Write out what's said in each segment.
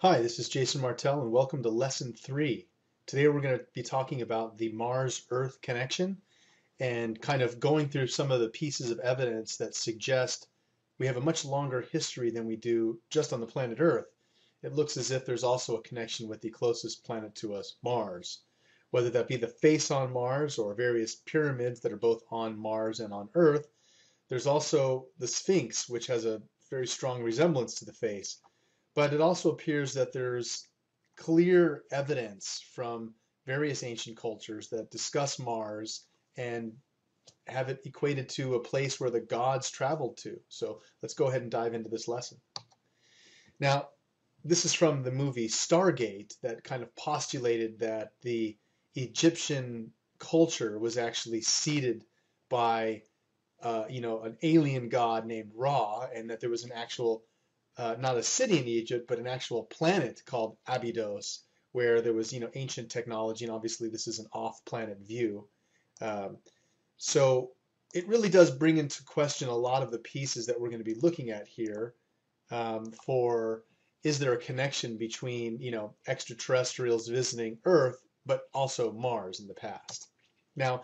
Hi, this is Jason Martell, and welcome to Lesson 3. Today we're going to be talking about the Mars Earth connection and kind of going through some of the pieces of evidence that suggest we have a much longer history than we do just on the planet Earth. It looks as if there's also a connection with the closest planet to us, Mars. Whether that be the face on Mars or various pyramids that are both on Mars and on Earth, there's also the Sphinx, which has a very strong resemblance to the face but it also appears that there's clear evidence from various ancient cultures that discuss Mars and have it equated to a place where the gods traveled to. So let's go ahead and dive into this lesson. Now, this is from the movie Stargate that kind of postulated that the Egyptian culture was actually seeded by, uh, you know, an alien god named Ra, and that there was an actual uh, not a city in Egypt, but an actual planet called Abydos, where there was you know ancient technology, and obviously this is an off-planet view. Um, so it really does bring into question a lot of the pieces that we're going to be looking at here. Um, for is there a connection between you know extraterrestrials visiting Earth, but also Mars in the past? Now,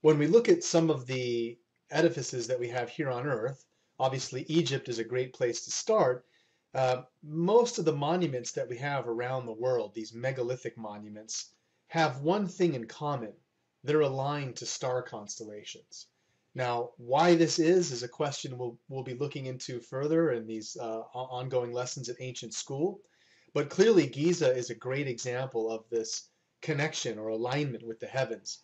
when we look at some of the edifices that we have here on Earth, obviously Egypt is a great place to start uh, most of the monuments that we have around the world, these megalithic monuments, have one thing in common. They're aligned to star constellations. Now, why this is, is a question we'll, we'll be looking into further in these uh, ongoing lessons at Ancient School. But clearly, Giza is a great example of this connection or alignment with the heavens.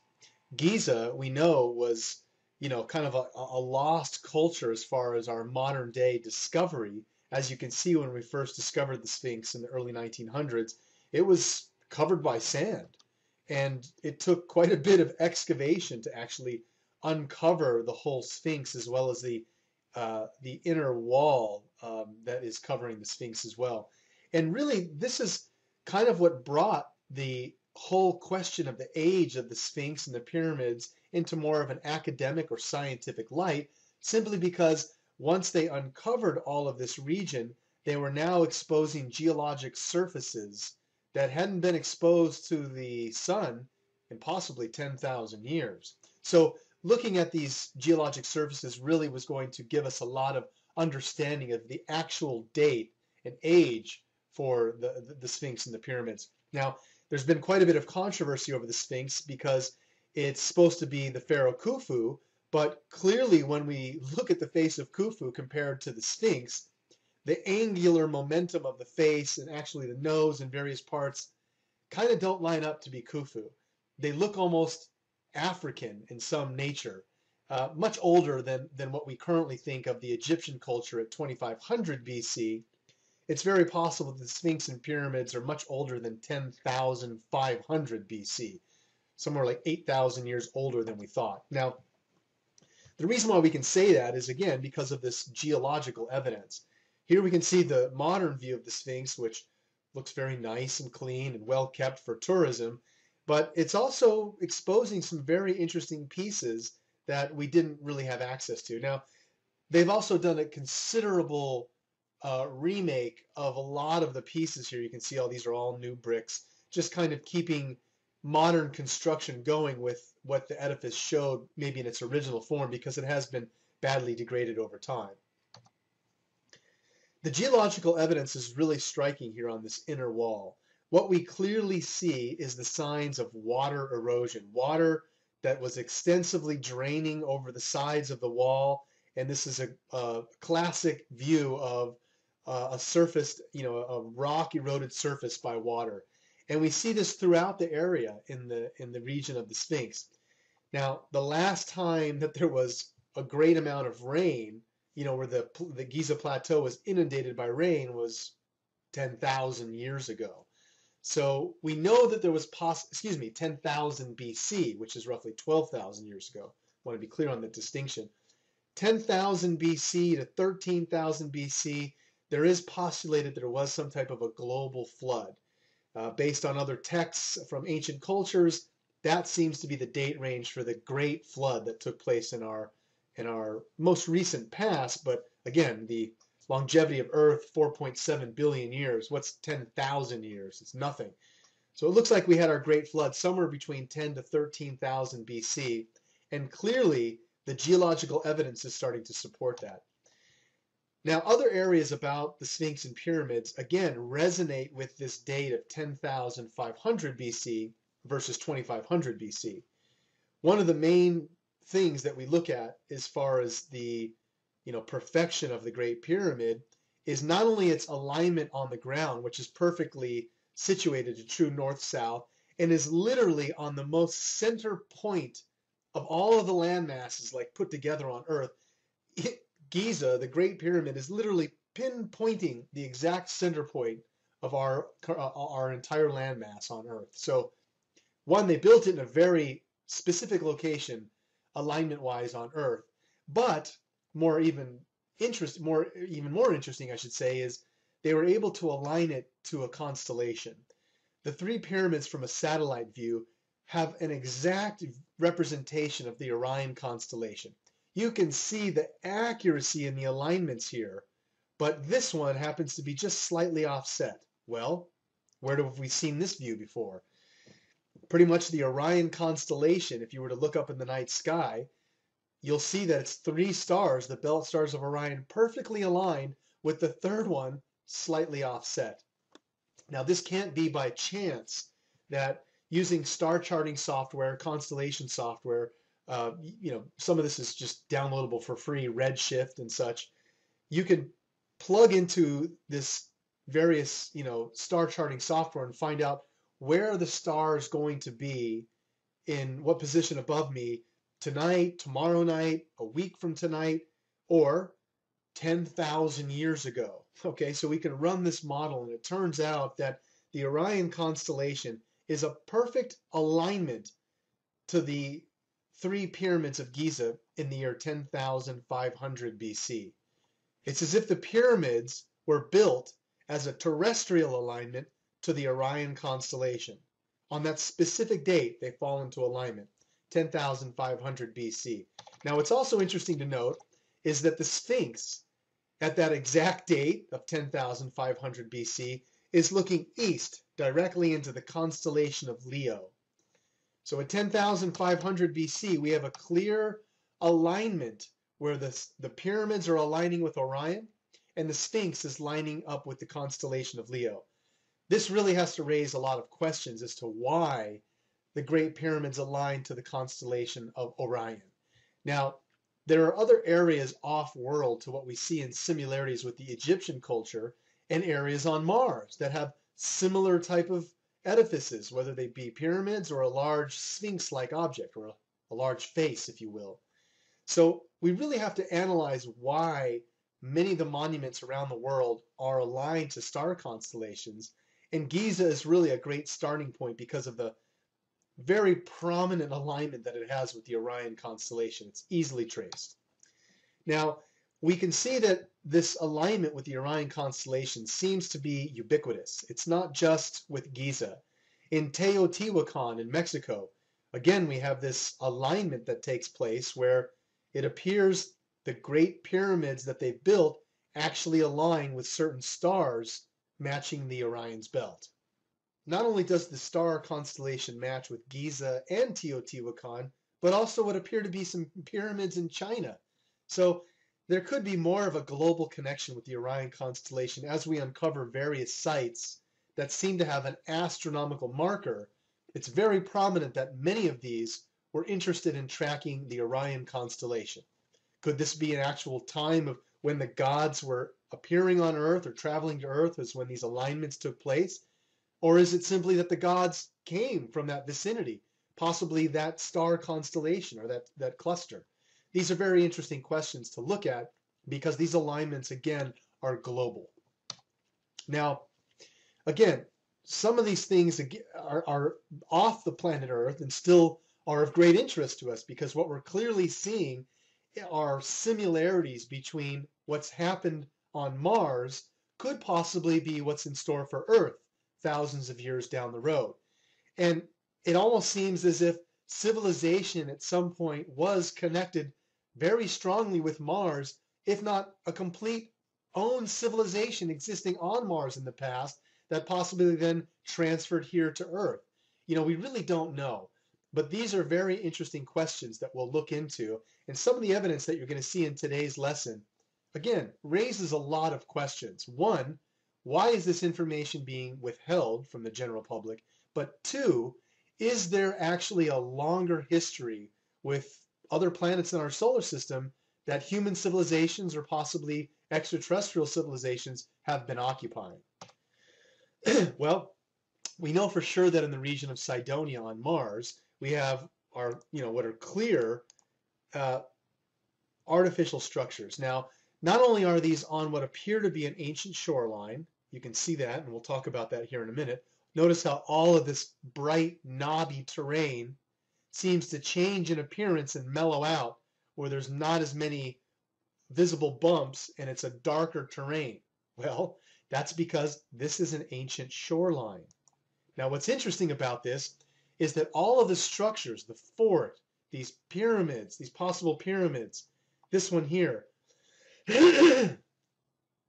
Giza, we know, was you know kind of a, a lost culture as far as our modern day discovery as you can see when we first discovered the Sphinx in the early 1900s, it was covered by sand. And it took quite a bit of excavation to actually uncover the whole Sphinx as well as the uh, the inner wall um, that is covering the Sphinx as well. And really, this is kind of what brought the whole question of the age of the Sphinx and the pyramids into more of an academic or scientific light, simply because once they uncovered all of this region, they were now exposing geologic surfaces that hadn't been exposed to the sun in possibly 10,000 years. So looking at these geologic surfaces really was going to give us a lot of understanding of the actual date and age for the, the, the Sphinx and the pyramids. Now, there's been quite a bit of controversy over the Sphinx because it's supposed to be the pharaoh Khufu, but clearly, when we look at the face of Khufu compared to the Sphinx, the angular momentum of the face and actually the nose and various parts kind of don't line up to be Khufu. They look almost African in some nature, uh, much older than, than what we currently think of the Egyptian culture at 2500 BC. It's very possible that the Sphinx and pyramids are much older than 10,500 BC, somewhere like 8,000 years older than we thought. Now, the reason why we can say that is, again, because of this geological evidence. Here we can see the modern view of the Sphinx, which looks very nice and clean and well kept for tourism, but it's also exposing some very interesting pieces that we didn't really have access to. Now, they've also done a considerable uh, remake of a lot of the pieces here. You can see all these are all new bricks, just kind of keeping modern construction going with what the edifice showed maybe in its original form because it has been badly degraded over time. The geological evidence is really striking here on this inner wall. What we clearly see is the signs of water erosion, water that was extensively draining over the sides of the wall. And this is a, a classic view of uh, a surface, you know, a rock eroded surface by water. And we see this throughout the area in the in the region of the Sphinx. Now, the last time that there was a great amount of rain, you know, where the the Giza plateau was inundated by rain was 10,000 years ago. So we know that there was poss excuse me, 10,000 BC, which is roughly 12,000 years ago. I want to be clear on the distinction. 10,000 BC to 13,000 BC, there is postulated that there was some type of a global flood. Uh, based on other texts from ancient cultures, that seems to be the date range for the great flood that took place in our in our most recent past. But again, the longevity of Earth 4.7 billion years. What's 10,000 years? It's nothing. So it looks like we had our Great Flood somewhere between 10 to 13,000 BC, and clearly the geological evidence is starting to support that. Now, other areas about the Sphinx and pyramids, again, resonate with this date of 10,500 BC versus 2500 BC. One of the main things that we look at as far as the you know perfection of the Great Pyramid is not only its alignment on the ground, which is perfectly situated to true north-south, and is literally on the most center point of all of the land masses like put together on Earth. It, Giza, the Great Pyramid, is literally pinpointing the exact center point of our uh, our entire landmass on Earth. So, one, they built it in a very specific location, alignment-wise on Earth. But more even interest, more even more interesting, I should say, is they were able to align it to a constellation. The three pyramids from a satellite view have an exact representation of the Orion constellation you can see the accuracy in the alignments here, but this one happens to be just slightly offset. Well, where have we seen this view before? Pretty much the Orion constellation, if you were to look up in the night sky, you'll see that it's three stars, the belt stars of Orion, perfectly aligned with the third one slightly offset. Now, this can't be by chance that using star charting software, constellation software, uh, you know, some of this is just downloadable for free, Redshift and such. You can plug into this various, you know, star charting software and find out where are the star is going to be in what position above me tonight, tomorrow night, a week from tonight, or 10,000 years ago. Okay, so we can run this model, and it turns out that the Orion constellation is a perfect alignment to the three pyramids of Giza in the year 10,500 BC. It's as if the pyramids were built as a terrestrial alignment to the Orion constellation. On that specific date, they fall into alignment, 10,500 BC. Now, what's also interesting to note is that the Sphinx, at that exact date of 10,500 BC, is looking east directly into the constellation of Leo. So at 10,500 BC, we have a clear alignment where the, the pyramids are aligning with Orion and the Sphinx is lining up with the constellation of Leo. This really has to raise a lot of questions as to why the Great Pyramids align to the constellation of Orion. Now, there are other areas off world to what we see in similarities with the Egyptian culture and areas on Mars that have similar type of edifices, whether they be pyramids or a large sphinx-like object, or a large face, if you will. So we really have to analyze why many of the monuments around the world are aligned to star constellations. And Giza is really a great starting point because of the very prominent alignment that it has with the Orion constellation. It's easily traced. Now, we can see that this alignment with the Orion constellation seems to be ubiquitous. It's not just with Giza. In Teotihuacan in Mexico, again, we have this alignment that takes place where it appears the great pyramids that they've built actually align with certain stars matching the Orion's belt. Not only does the star constellation match with Giza and Teotihuacan, but also what appear to be some pyramids in China. So there could be more of a global connection with the Orion constellation as we uncover various sites that seem to have an astronomical marker. It's very prominent that many of these were interested in tracking the Orion constellation. Could this be an actual time of when the gods were appearing on Earth or traveling to Earth as when these alignments took place? Or is it simply that the gods came from that vicinity, possibly that star constellation or that, that cluster? These are very interesting questions to look at because these alignments, again, are global. Now, again, some of these things are, are off the planet Earth and still are of great interest to us because what we're clearly seeing are similarities between what's happened on Mars could possibly be what's in store for Earth thousands of years down the road. And it almost seems as if civilization at some point was connected very strongly with Mars, if not a complete own civilization existing on Mars in the past that possibly then transferred here to Earth? You know, we really don't know. But these are very interesting questions that we'll look into. And some of the evidence that you're going to see in today's lesson, again, raises a lot of questions. One, why is this information being withheld from the general public? But two, is there actually a longer history with other planets in our solar system that human civilizations or possibly extraterrestrial civilizations have been occupying? well, we know for sure that in the region of Cydonia on Mars, we have our, you know, what are clear uh, artificial structures. Now, not only are these on what appear to be an ancient shoreline, you can see that, and we'll talk about that here in a minute. Notice how all of this bright, knobby terrain seems to change in appearance and mellow out, where there's not as many visible bumps and it's a darker terrain. Well, that's because this is an ancient shoreline. Now, what's interesting about this is that all of the structures, the fort, these pyramids, these possible pyramids, this one here,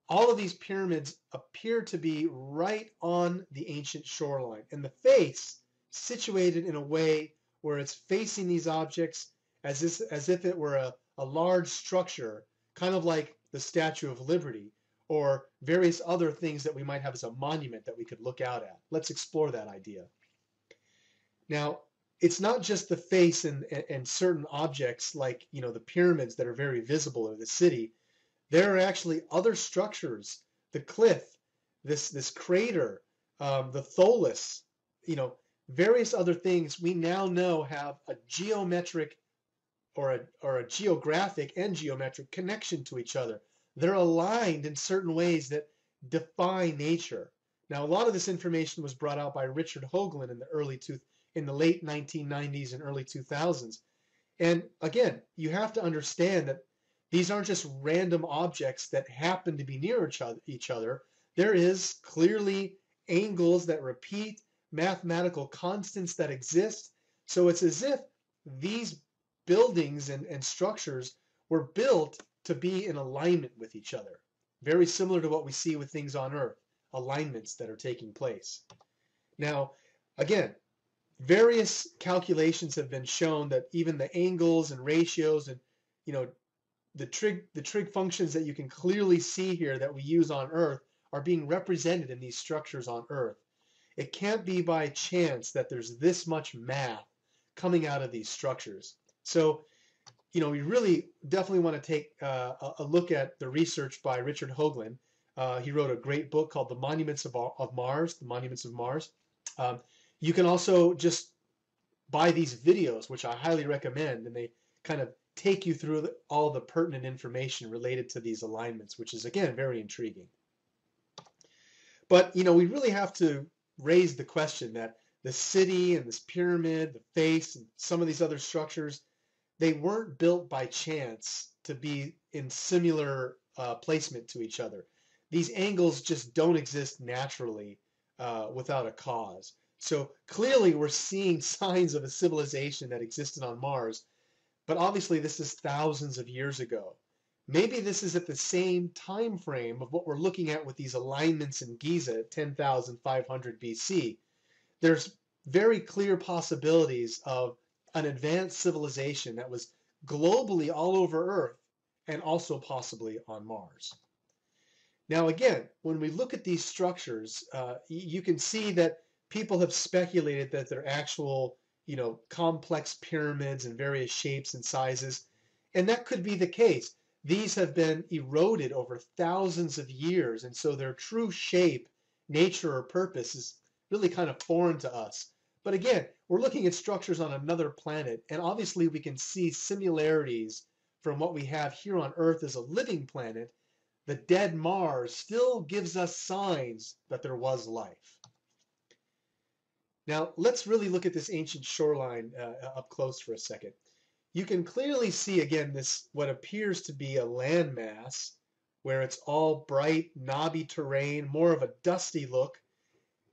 all of these pyramids appear to be right on the ancient shoreline. And the face situated in a way where it's facing these objects as, this, as if it were a, a large structure, kind of like the Statue of Liberty or various other things that we might have as a monument that we could look out at. Let's explore that idea. Now, it's not just the face and, and certain objects like you know the pyramids that are very visible or the city. There are actually other structures, the cliff, this this crater, um, the tholus, you know, various other things we now know have a geometric or a, or a geographic and geometric connection to each other. They're aligned in certain ways that defy nature. Now, a lot of this information was brought out by Richard Hoagland in the early two, in the late 1990s and early 2000s. And again, you have to understand that these aren't just random objects that happen to be near each other. There is clearly angles that repeat, mathematical constants that exist. So it's as if these buildings and, and structures were built to be in alignment with each other. Very similar to what we see with things on Earth, alignments that are taking place. Now, again, various calculations have been shown that even the angles and ratios and you know the trig the trig functions that you can clearly see here that we use on earth are being represented in these structures on earth. It can't be by chance that there's this much math coming out of these structures. So you know we really definitely want to take uh, a look at the research by richard hoagland. Uh, he wrote a great book called the monuments of, of mars the monuments of mars. Um, you can also just buy these videos, which I highly recommend, and they kind of take you through all the pertinent information related to these alignments, which is again very intriguing. But you know, we really have to raise the question that the city and this pyramid, the face, and some of these other structures, they weren't built by chance to be in similar uh, placement to each other. These angles just don't exist naturally uh, without a cause. So clearly we're seeing signs of a civilization that existed on Mars, but obviously this is thousands of years ago. Maybe this is at the same time frame of what we're looking at with these alignments in Giza at 10,500 BC. There's very clear possibilities of an advanced civilization that was globally all over Earth and also possibly on Mars. Now again, when we look at these structures, uh, you can see that people have speculated that they're actual, you know, complex pyramids in various shapes and sizes. And that could be the case. These have been eroded over thousands of years, and so their true shape, nature, or purpose is really kind of foreign to us. But again, we're looking at structures on another planet, and obviously we can see similarities from what we have here on Earth as a living planet. The dead Mars still gives us signs that there was life. Now, let's really look at this ancient shoreline uh, up close for a second. You can clearly see again this what appears to be a landmass where it's all bright, knobby terrain, more of a dusty look,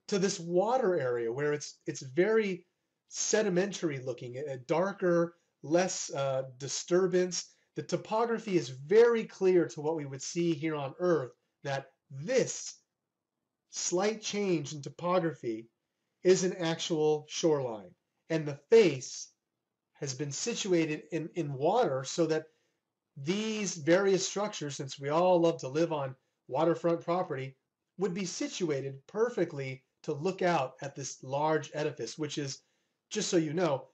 to this water area where it's it's very sedimentary looking, darker, less uh, disturbance. The topography is very clear to what we would see here on Earth that this slight change in topography is an actual shoreline. And the face has been situated in, in water so that these various structures, since we all love to live on waterfront property, would be situated perfectly to look out at this large edifice, which is, just so you know,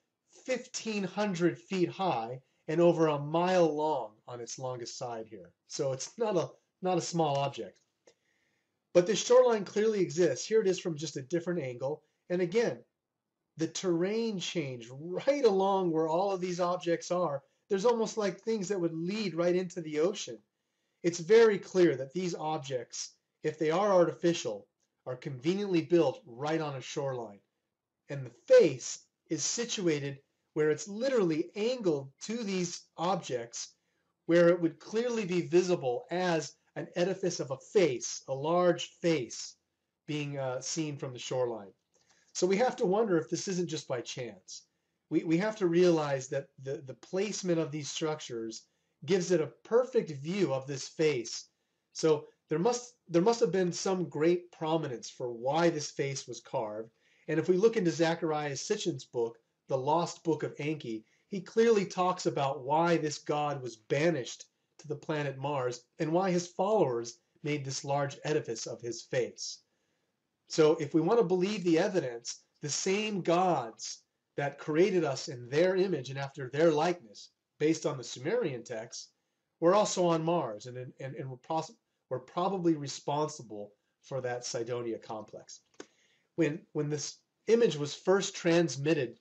1,500 feet high and over a mile long on its longest side here. So it's not a not a small object. But this shoreline clearly exists. Here it is from just a different angle. And again, the terrain change right along where all of these objects are. There's almost like things that would lead right into the ocean. It's very clear that these objects, if they are artificial, are conveniently built right on a shoreline. And the face is situated where it's literally angled to these objects where it would clearly be visible as an edifice of a face, a large face being uh, seen from the shoreline. So we have to wonder if this isn't just by chance. We, we have to realize that the, the placement of these structures gives it a perfect view of this face. So there must there must have been some great prominence for why this face was carved. And if we look into Zecharia Sitchin's book, The Lost Book of Enki, he clearly talks about why this god was banished to the planet Mars and why his followers made this large edifice of his face. So if we want to believe the evidence, the same gods that created us in their image and after their likeness, based on the Sumerian texts, were also on Mars and, and, and were, were probably responsible for that Cydonia complex. When, when this image was first transmitted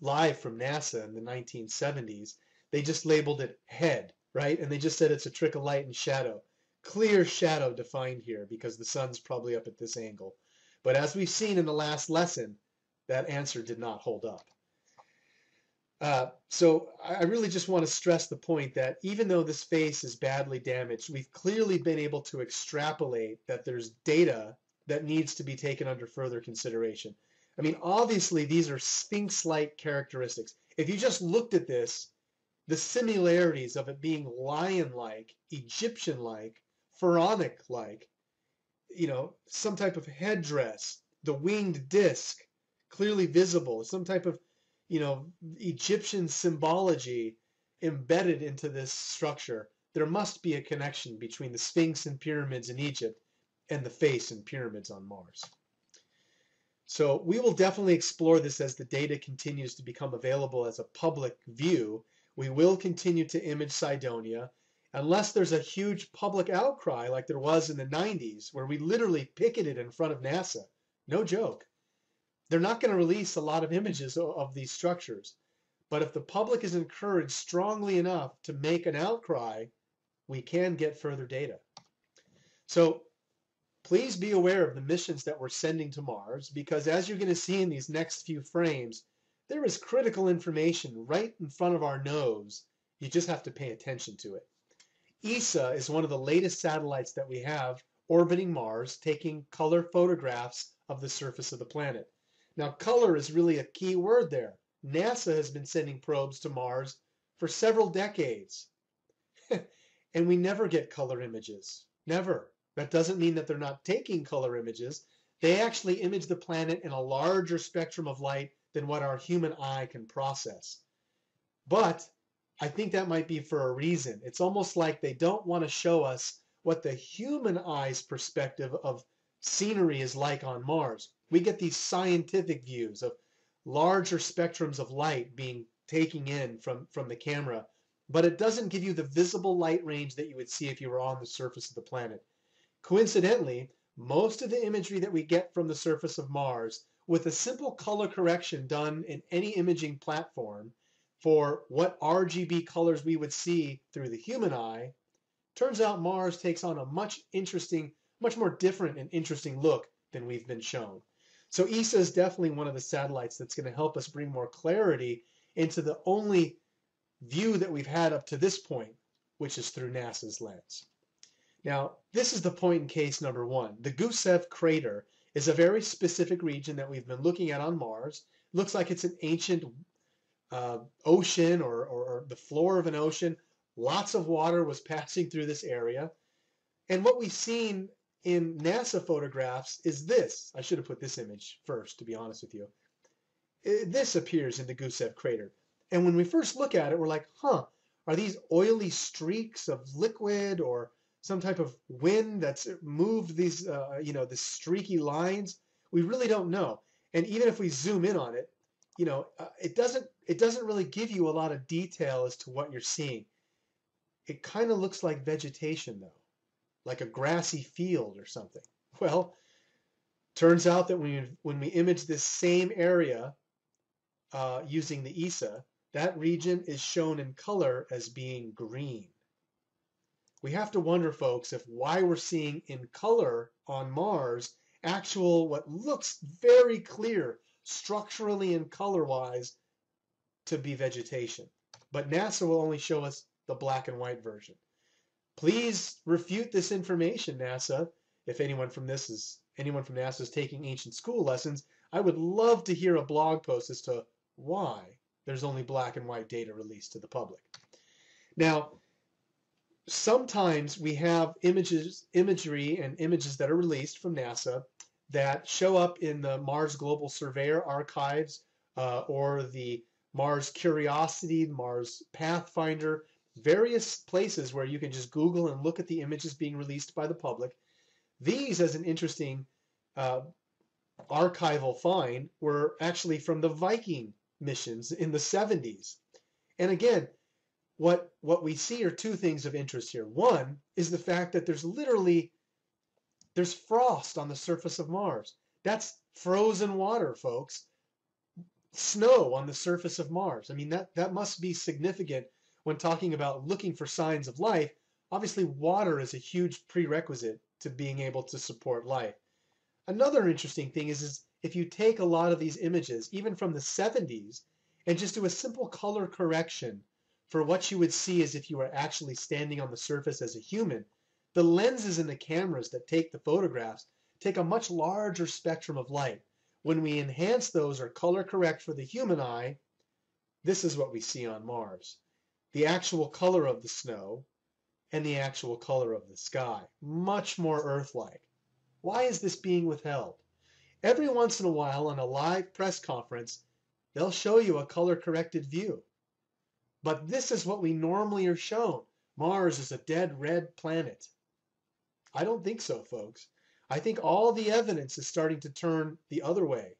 live from NASA in the 1970s, they just labeled it head, right? And they just said it's a trick of light and shadow. Clear shadow defined here because the sun's probably up at this angle. But as we've seen in the last lesson, that answer did not hold up. Uh, so I really just want to stress the point that even though this face is badly damaged, we've clearly been able to extrapolate that there's data that needs to be taken under further consideration. I mean, obviously, these are Sphinx like characteristics. If you just looked at this, the similarities of it being lion like, Egyptian like, pharaonic like, you know, some type of headdress, the winged disc, clearly visible, some type of, you know, Egyptian symbology embedded into this structure. There must be a connection between the Sphinx and pyramids in Egypt and the face and pyramids on Mars. So we will definitely explore this as the data continues to become available as a public view. We will continue to image Cydonia unless there's a huge public outcry like there was in the 90s where we literally picketed in front of NASA. No joke. They're not going to release a lot of images of these structures. But if the public is encouraged strongly enough to make an outcry, we can get further data. So please be aware of the missions that we're sending to Mars because as you're going to see in these next few frames, there is critical information right in front of our nose. You just have to pay attention to it. ESA is one of the latest satellites that we have orbiting Mars, taking color photographs of the surface of the planet. Now, color is really a key word there. NASA has been sending probes to Mars for several decades. and we never get color images. Never. That doesn't mean that they're not taking color images. They actually image the planet in a larger spectrum of light than what our human eye can process. But I think that might be for a reason. It's almost like they don't want to show us what the human eye's perspective of scenery is like on Mars. We get these scientific views of larger spectrums of light being taken in from, from the camera, but it doesn't give you the visible light range that you would see if you were on the surface of the planet. Coincidentally, most of the imagery that we get from the surface of Mars, with a simple color correction done in any imaging platform for what RGB colors we would see through the human eye, turns out Mars takes on a much interesting, much more different and interesting look than we've been shown. So ESA is definitely one of the satellites that's going to help us bring more clarity into the only view that we've had up to this point, which is through NASA's lens. Now, this is the point in case number one. The Gusev crater is a very specific region that we've been looking at on Mars. Looks like it's an ancient uh, ocean or, or, or the floor of an ocean. Lots of water was passing through this area. And what we've seen in NASA photographs is this. I should have put this image first, to be honest with you. This appears in the Gusev crater. And when we first look at it, we're like, huh, are these oily streaks of liquid or some type of wind that's moved these, uh, you know, the streaky lines? We really don't know. And even if we zoom in on it, you know, uh, it doesn't it doesn't really give you a lot of detail as to what you're seeing. It kind of looks like vegetation though, like a grassy field or something. Well, turns out that when we, when we image this same area uh, using the ESA, that region is shown in color as being green. We have to wonder, folks, if why we're seeing in color on Mars actual, what looks very clear structurally and color-wise to be vegetation. But NASA will only show us the black and white version. Please refute this information, NASA. If anyone from this is anyone from NASA is taking ancient school lessons, I would love to hear a blog post as to why there's only black and white data released to the public. Now, sometimes we have images, imagery and images that are released from NASA that show up in the Mars Global Surveyor archives uh, or the Mars Curiosity, Mars Pathfinder, various places where you can just Google and look at the images being released by the public. These, as an interesting uh, archival find, were actually from the Viking missions in the 70s. And again, what what we see are two things of interest here. One is the fact that there's literally there's frost on the surface of Mars. That's frozen water, folks. Snow on the surface of Mars. I mean, that, that must be significant when talking about looking for signs of life. Obviously, water is a huge prerequisite to being able to support life. Another interesting thing is, is if you take a lot of these images, even from the 70s, and just do a simple color correction for what you would see as if you were actually standing on the surface as a human, the lenses in the cameras that take the photographs take a much larger spectrum of light. When we enhance those or color correct for the human eye, this is what we see on Mars. The actual color of the snow and the actual color of the sky. Much more Earth-like. Why is this being withheld? Every once in a while on a live press conference, they'll show you a color-corrected view. But this is what we normally are shown. Mars is a dead red planet. I don't think so, folks. I think all the evidence is starting to turn the other way.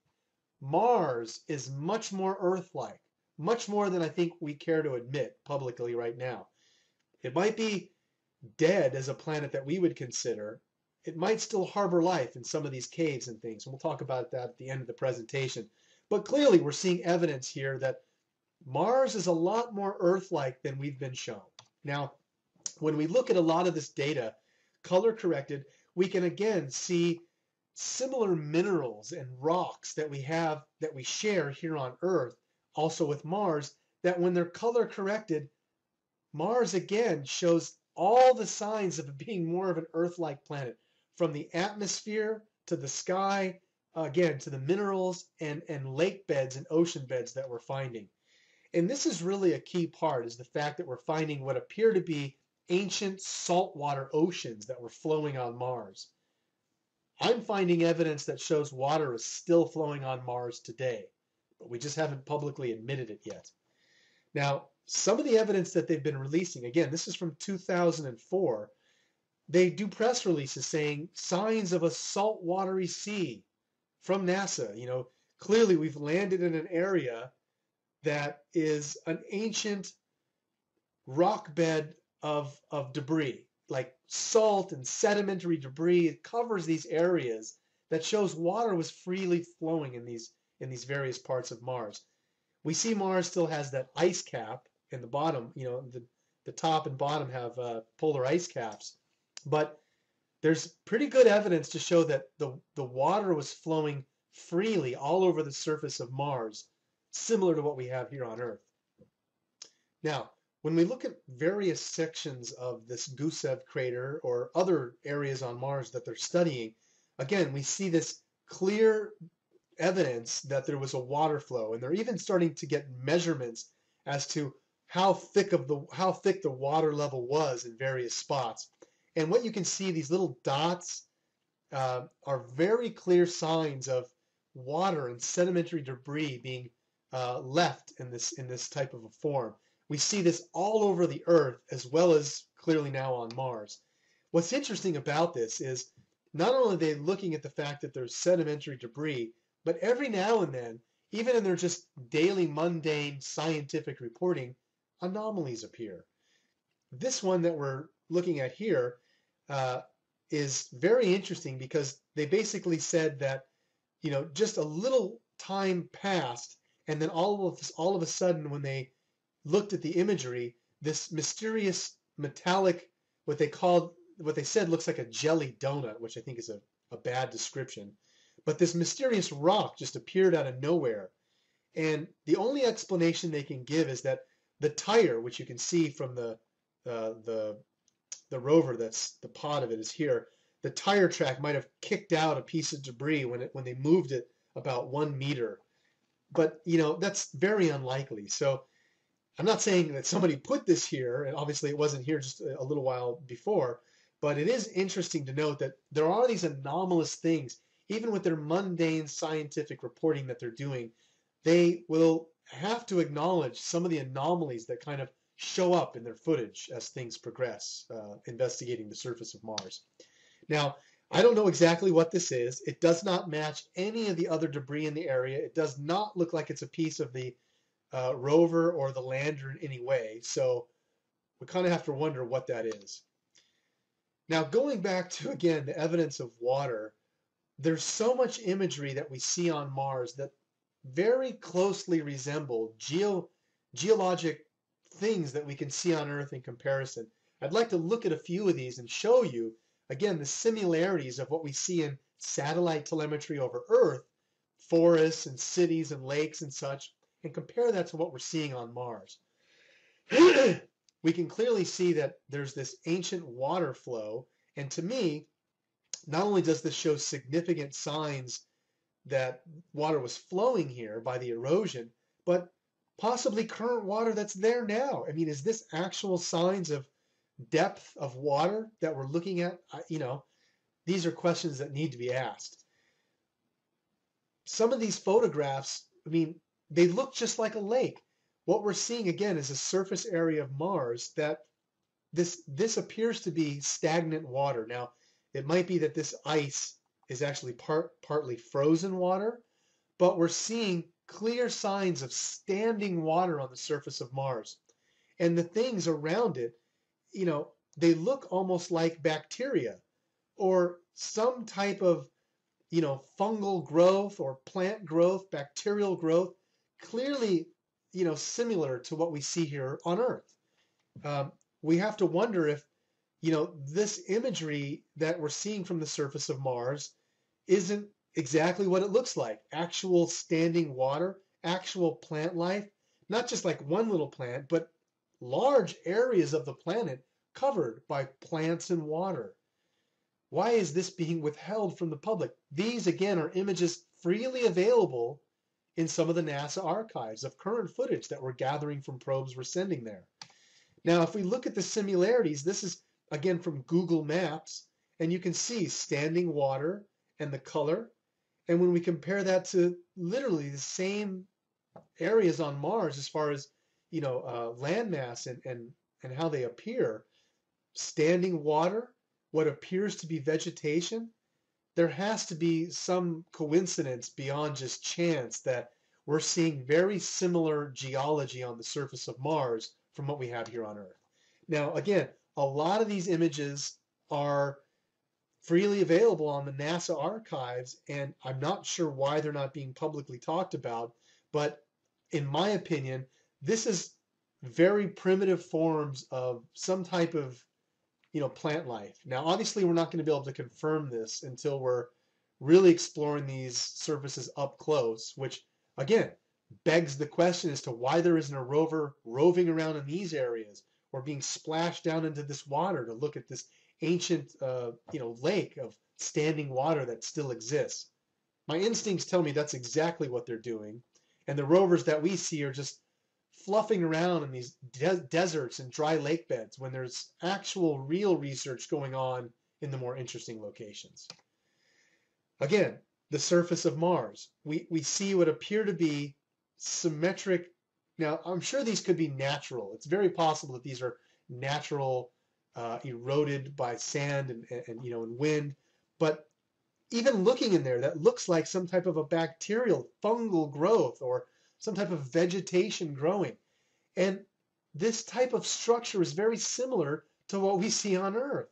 Mars is much more Earth-like, much more than I think we care to admit publicly right now. It might be dead as a planet that we would consider. It might still harbor life in some of these caves and things, and we'll talk about that at the end of the presentation. But clearly we're seeing evidence here that Mars is a lot more Earth-like than we've been shown. Now, when we look at a lot of this data, color corrected, we can again see similar minerals and rocks that we have that we share here on Earth, also with Mars, that when they're color corrected, Mars again shows all the signs of being more of an Earth-like planet, from the atmosphere to the sky, again to the minerals and, and lake beds and ocean beds that we're finding. And this is really a key part, is the fact that we're finding what appear to be ancient saltwater oceans that were flowing on Mars. I'm finding evidence that shows water is still flowing on Mars today, but we just haven't publicly admitted it yet. Now, some of the evidence that they've been releasing, again, this is from 2004, they do press releases saying signs of a saltwatery sea from NASA. You know, clearly we've landed in an area that is an ancient rock bed of, of debris, like salt and sedimentary debris. It covers these areas that shows water was freely flowing in these in these various parts of Mars. We see Mars still has that ice cap in the bottom. You know, the the top and bottom have uh, polar ice caps, but there's pretty good evidence to show that the the water was flowing freely all over the surface of Mars, similar to what we have here on Earth. Now, when we look at various sections of this Gusev crater or other areas on Mars that they're studying, again, we see this clear evidence that there was a water flow, and they're even starting to get measurements as to how thick of the how thick the water level was in various spots. And what you can see, these little dots uh, are very clear signs of water and sedimentary debris being uh, left in this in this type of a form. We see this all over the Earth as well as clearly now on Mars. What's interesting about this is not only are they looking at the fact that there's sedimentary debris, but every now and then, even in their just daily mundane scientific reporting, anomalies appear. This one that we're looking at here uh, is very interesting because they basically said that, you know, just a little time passed, and then all of all of a sudden, when they looked at the imagery, this mysterious metallic, what they called, what they said looks like a jelly donut, which I think is a, a bad description. But this mysterious rock just appeared out of nowhere. And the only explanation they can give is that the tire, which you can see from the uh, the the rover that's the pod of it is here, the tire track might have kicked out a piece of debris when it when they moved it about one meter. But you know that's very unlikely. So I'm not saying that somebody put this here, and obviously it wasn't here just a little while before. But it is interesting to note that there are these anomalous things, even with their mundane scientific reporting that they're doing. They will have to acknowledge some of the anomalies that kind of show up in their footage as things progress, uh, investigating the surface of Mars. Now, I don't know exactly what this is. It does not match any of the other debris in the area. It does not look like it's a piece of the uh, rover or the lander in any way. So we kind of have to wonder what that is. Now, going back to, again, the evidence of water, there's so much imagery that we see on Mars that very closely resemble geo geologic things that we can see on Earth in comparison. I'd like to look at a few of these and show you, again, the similarities of what we see in satellite telemetry over Earth, forests and cities and lakes and such, and compare that to what we're seeing on Mars. we can clearly see that there's this ancient water flow, and to me, not only does this show significant signs that water was flowing here by the erosion, but possibly current water that's there now. I mean, is this actual signs of depth of water that we're looking at? You know, these are questions that need to be asked. Some of these photographs, I mean, they look just like a lake. What we're seeing again is a surface area of Mars that this this appears to be stagnant water. Now, it might be that this ice is actually part partly frozen water, but we're seeing clear signs of standing water on the surface of Mars. And the things around it, you know, they look almost like bacteria or some type of, you know, fungal growth or plant growth, bacterial growth, clearly, you know, similar to what we see here on Earth. Um, we have to wonder if, you know, this imagery that we're seeing from the surface of Mars isn't exactly what it looks like actual standing water, actual plant life, not just like one little plant, but large areas of the planet covered by plants and water. Why is this being withheld from the public? These, again, are images freely available in some of the NASA archives of current footage that we're gathering from probes we're sending there. Now, if we look at the similarities, this is again from Google Maps, and you can see standing water and the color and when we compare that to literally the same areas on Mars as far as you know uh, landmass and, and and how they appear, standing water, what appears to be vegetation, there has to be some coincidence beyond just chance that we're seeing very similar geology on the surface of Mars from what we have here on Earth. Now, again, a lot of these images are freely available on the NASA archives, and I'm not sure why they're not being publicly talked about. But in my opinion, this is very primitive forms of some type of you know plant life. Now, obviously, we're not going to be able to confirm this until we're really exploring these surfaces up close, which again begs the question as to why there isn't a rover roving around in these areas or being splashed down into this water to look at this ancient, uh, you know, lake of standing water that still exists. My instincts tell me that's exactly what they're doing, and the rovers that we see are just fluffing around in these de- deserts and dry lake beds when there's actual real research going on in the more interesting locations. Again, the surface of Mars. We, we see what appear to be symmetric. Now, I'm sure these could be natural. It's very possible that these are natural, uh, eroded by sand and, and, and, you know, and wind. But even looking in there, that looks like some type of a bacterial fungal growth or some type of vegetation growing. And this type of structure is very similar to what we see on Earth.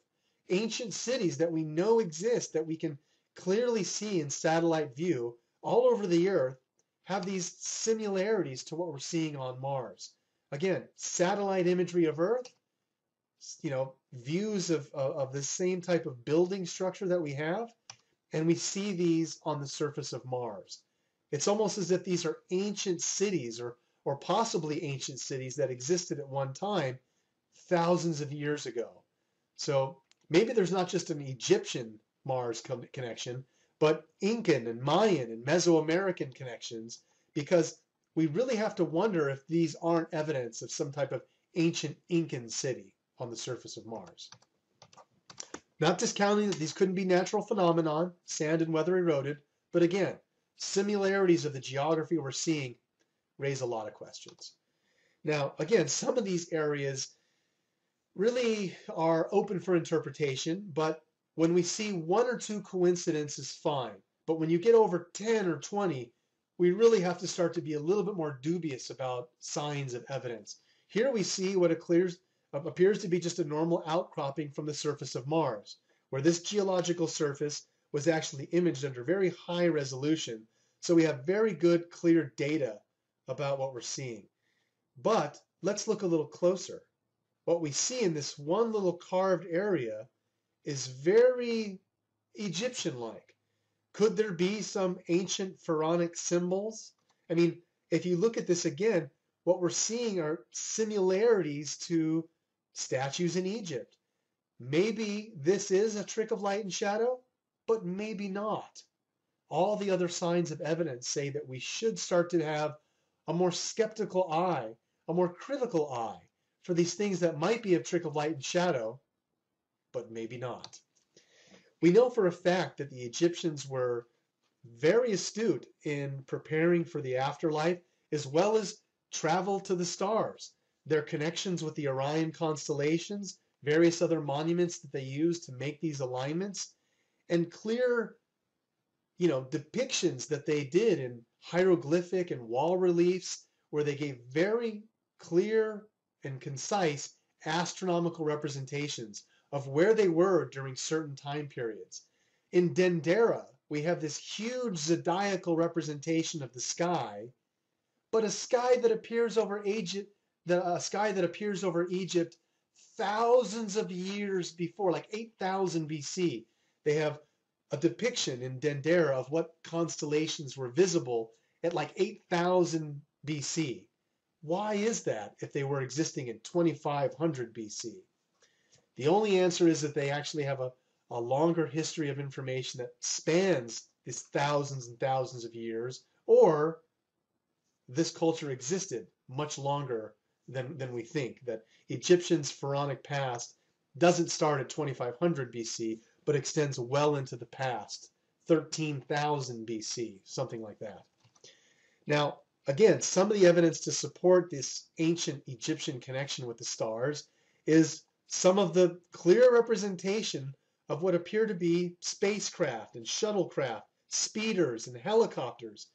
Ancient cities that we know exist, that we can clearly see in satellite view all over the Earth, have these similarities to what we're seeing on Mars. Again, satellite imagery of Earth, you know, views of, of, of the same type of building structure that we have, and we see these on the surface of Mars. It's almost as if these are ancient cities or, or possibly ancient cities that existed at one time thousands of years ago. So maybe there's not just an Egyptian Mars connection, but Incan and Mayan and Mesoamerican connections, because we really have to wonder if these aren't evidence of some type of ancient Incan city on the surface of Mars. Not discounting that these couldn't be natural phenomenon, sand and weather eroded, but again, similarities of the geography we're seeing raise a lot of questions. Now, again, some of these areas really are open for interpretation, but when we see one or two coincidences, fine. But when you get over 10 or 20, we really have to start to be a little bit more dubious about signs of evidence. Here we see what appears, appears to be just a normal outcropping from the surface of Mars, where this geological surface was actually imaged under very high resolution. So we have very good, clear data about what we're seeing. But let's look a little closer. What we see in this one little carved area is very Egyptian-like. Could there be some ancient pharaonic symbols? I mean, if you look at this again, what we're seeing are similarities to statues in Egypt. Maybe this is a trick of light and shadow, but maybe not. All the other signs of evidence say that we should start to have a more skeptical eye, a more critical eye for these things that might be a trick of light and shadow, but maybe not. We know for a fact that the Egyptians were very astute in preparing for the afterlife as well as travel to the stars. Their connections with the Orion constellations, various other monuments that they used to make these alignments, and clear you know depictions that they did in hieroglyphic and wall reliefs where they gave very clear and concise astronomical representations of where they were during certain time periods. In Dendera, we have this huge zodiacal representation of the sky, but a sky that appears over Egypt, the, a sky that appears over Egypt thousands of years before, like 8000 BC. They have a depiction in Dendera of what constellations were visible at like 8000 BC. Why is that if they were existing in 2500 BC? The only answer is that they actually have a, a longer history of information that spans these thousands and thousands of years, or this culture existed much longer than, than we think. That Egyptians' pharaonic past doesn't start at 2500 BC, but extends well into the past, 13,000 BC, something like that. Now, again, some of the evidence to support this ancient Egyptian connection with the stars is some of the clear representation of what appear to be spacecraft and shuttlecraft, speeders and helicopters.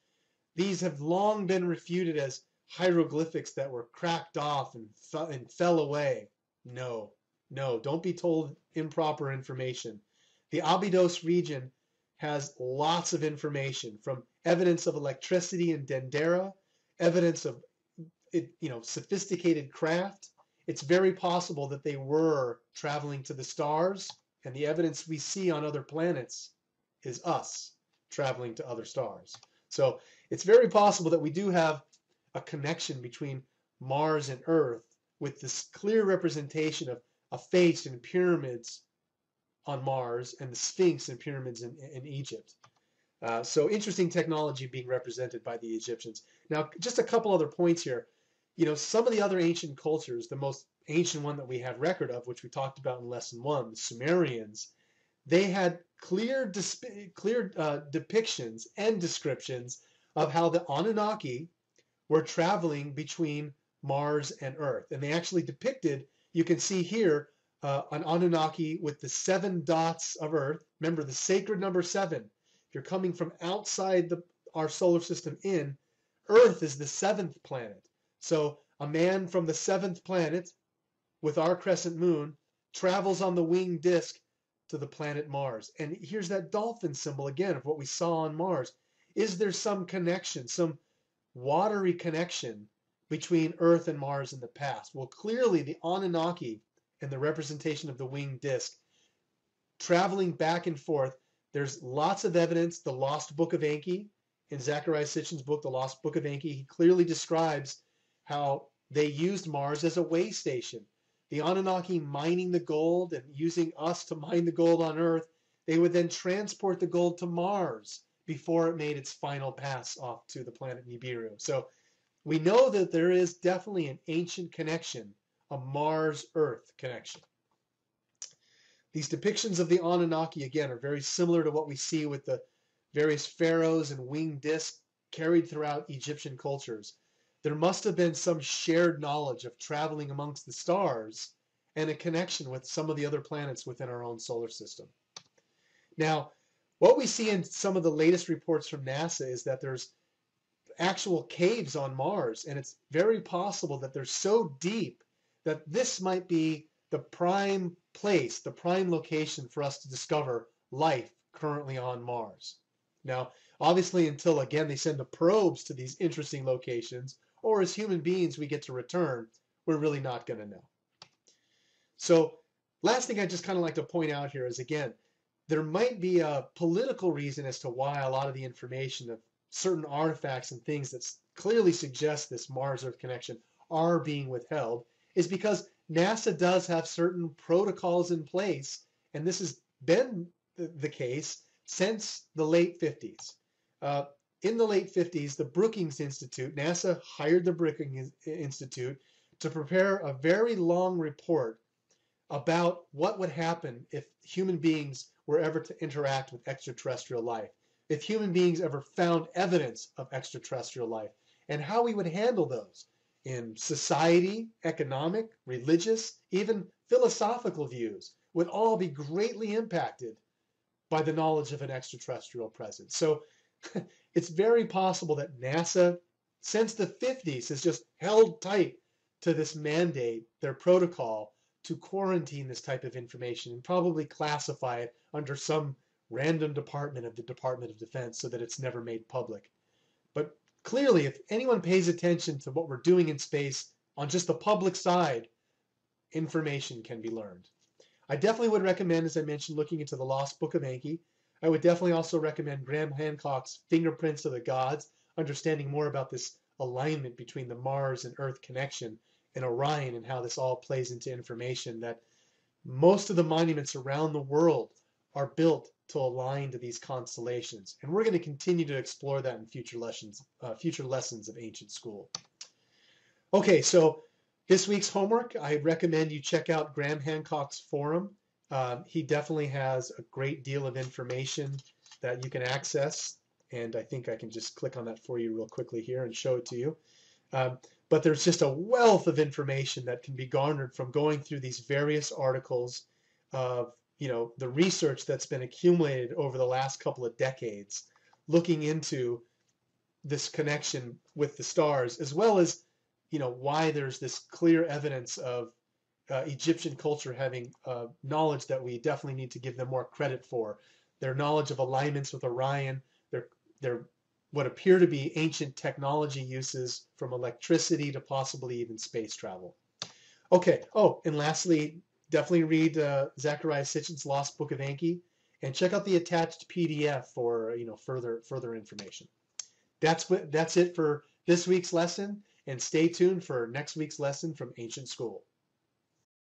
These have long been refuted as hieroglyphics that were cracked off and, and fell away. No, no, don't be told improper information. The Abydos region has lots of information from evidence of electricity in Dendera, evidence of it, you know, sophisticated craft, it's very possible that they were traveling to the stars, and the evidence we see on other planets is us traveling to other stars. So it's very possible that we do have a connection between Mars and Earth with this clear representation of a face and pyramids on Mars and the Sphinx and pyramids in, in Egypt. Uh, so interesting technology being represented by the Egyptians. Now, just a couple other points here you know, some of the other ancient cultures, the most ancient one that we have record of, which we talked about in lesson one, the Sumerians, they had clear, clear uh, depictions and descriptions of how the Anunnaki were traveling between Mars and Earth. And they actually depicted, you can see here, uh, an Anunnaki with the seven dots of Earth. Remember the sacred number seven. If you're coming from outside the, our solar system in, Earth is the seventh planet. So a man from the seventh planet with our crescent moon travels on the winged disk to the planet Mars. And here's that dolphin symbol again of what we saw on Mars. Is there some connection, some watery connection between Earth and Mars in the past? Well, clearly the Anunnaki and the representation of the winged disk traveling back and forth. There's lots of evidence. The Lost Book of Enki, in Zecharia Sitchin's book, The Lost Book of Enki, he clearly describes how they used Mars as a way station. The Anunnaki mining the gold and using us to mine the gold on Earth, they would then transport the gold to Mars before it made its final pass off to the planet Nibiru. So we know that there is definitely an ancient connection, a Mars-Earth connection. These depictions of the Anunnaki, again, are very similar to what we see with the various pharaohs and winged discs carried throughout Egyptian cultures. There must have been some shared knowledge of traveling amongst the stars and a connection with some of the other planets within our own solar system. Now, what we see in some of the latest reports from NASA is that there's actual caves on Mars, and it's very possible that they're so deep that this might be the prime place, the prime location for us to discover life currently on Mars. Now, obviously, until again they send the probes to these interesting locations, or as human beings we get to return, we're really not going to know. So, last thing I just kind of like to point out here is again, there might be a political reason as to why a lot of the information of certain artifacts and things that clearly suggest this Mars Earth connection are being withheld, is because NASA does have certain protocols in place, and this has been the case since the late 50s. Uh, in the late 50s, the Brookings Institute, NASA hired the Brookings Institute to prepare a very long report about what would happen if human beings were ever to interact with extraterrestrial life, if human beings ever found evidence of extraterrestrial life, and how we would handle those in society, economic, religious, even philosophical views would all be greatly impacted by the knowledge of an extraterrestrial presence. So it's very possible that NASA, since the 50s, has just held tight to this mandate, their protocol, to quarantine this type of information and probably classify it under some random department of the Department of Defense so that it's never made public. Clearly, if anyone pays attention to what we're doing in space on just the public side, information can be learned. I definitely would recommend, as I mentioned, looking into the Lost Book of Enki. I would definitely also recommend Graham Hancock's Fingerprints of the Gods, understanding more about this alignment between the Mars and Earth connection and Orion and how this all plays into information that most of the monuments around the world are built to align to these constellations. And we're going to continue to explore that in future lessons, uh, future lessons of ancient school. Okay, so this week's homework, I recommend you check out Graham Hancock's forum. Uh, he definitely has a great deal of information that you can access. And I think I can just click on that for you real quickly here and show it to you. Um, but there's just a wealth of information that can be garnered from going through these various articles of you know the research that's been accumulated over the last couple of decades looking into this connection with the stars as well as you know why there's this clear evidence of uh, Egyptian culture having uh, knowledge that we definitely need to give them more credit for their knowledge of alignments with Orion their their what appear to be ancient technology uses from electricity to possibly even space travel. Okay, oh, and lastly, definitely read uh, Zecharia Sitchin's Lost Book of Enki, and check out the attached PDF for you know further further information. That's what that's it for this week's lesson and stay tuned for next week's lesson from Ancient School.